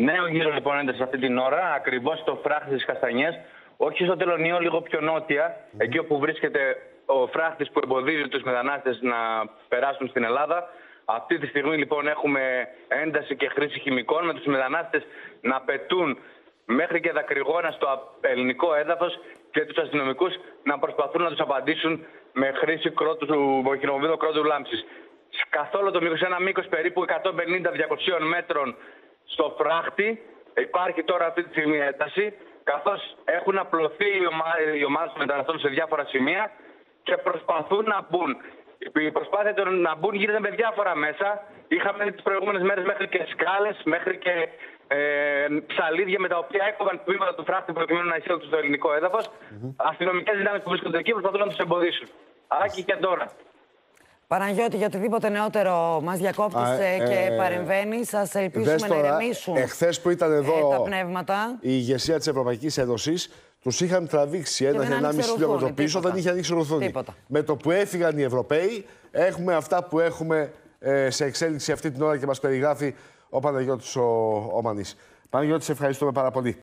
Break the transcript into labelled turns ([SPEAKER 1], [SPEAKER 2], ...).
[SPEAKER 1] Νέο γύρο λοιπόν ένταση αυτή την ώρα, ακριβώς στο φράχτη της Καστανιές, όχι στο τελωνίο, λίγο πιο νότια, εκεί όπου βρίσκεται ο φράχτης που εμποδίζει τους μετανάστες να περάσουν στην Ελλάδα. Αυτή τη στιγμή λοιπόν έχουμε ένταση και χρήση χημικών με τους μετανάστες να πετούν μέχρι και δακρυγόνα στο ελληνικό έδαφος και τους αστυνομικούς να προσπαθούν να τους απαντήσουν με χρήση κρότους, βοχινοβίδου κρότους λάμψης. Καθόλου το μήκος, ένα μήκος περίπου 150-200 μέτρων στο φράχτη. Υπάρχει τώρα αυτή τη στιγμή ένταση, καθώς έχουν απλωθεί οι, ομα... οι ομάδες των μεταναστών σε διάφορα σημεία και προσπαθούν να μπουν. Η προσπάθεια των να μπουν γίνεται με διάφορα μέσα. Είχαμε τις προηγούμενες μέρες μέχρι και σκάλες, μέχρι και ε, ψαλίδια με τα οποία έκοβαν τμήματα του φράχτη προκειμένου να εισέλθουν στο ελληνικό έδαφος. Mm-hmm. Αστυνομικές δυνάμεις που βρίσκονται εκεί προσπαθούν να τους εμποδίσουν. Άκη και τώρα.
[SPEAKER 2] Παναγιώτη, για οτιδήποτε νεότερο μας διακόπτεις και ε, παρεμβαίνεις, σα ελπίζουμε να ηρεμήσουν
[SPEAKER 3] Εχθές που ήταν εδώ
[SPEAKER 2] ε, τα πνεύματα.
[SPEAKER 3] η ηγεσία της Ευρωπαϊκής Ένωσης, τους είχαν τραβήξει ένα-ενάμιση χιλιόμετρο πίσω, δεν είχε ανοίξει ρουθούνη. Με το που έφυγαν οι Ευρωπαίοι, έχουμε αυτά που έχουμε ε, σε εξέλιξη αυτή την ώρα και μας περιγράφει ο Παναγιώτης ο, ο Μανής. Παναγιώτη, σε ευχαριστούμε πάρα πολύ.